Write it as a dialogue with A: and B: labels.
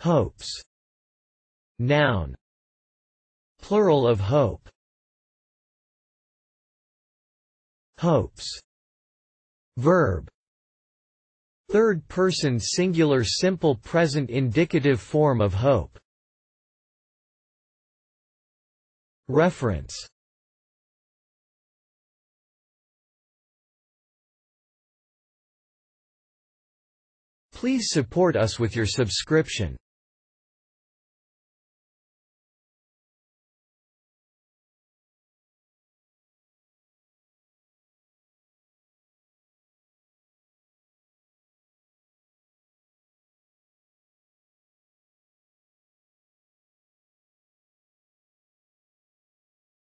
A: Hopes. Noun. Plural of hope. Hopes. Verb. Third person singular simple present indicative form of hope. Reference Please support us with your subscription.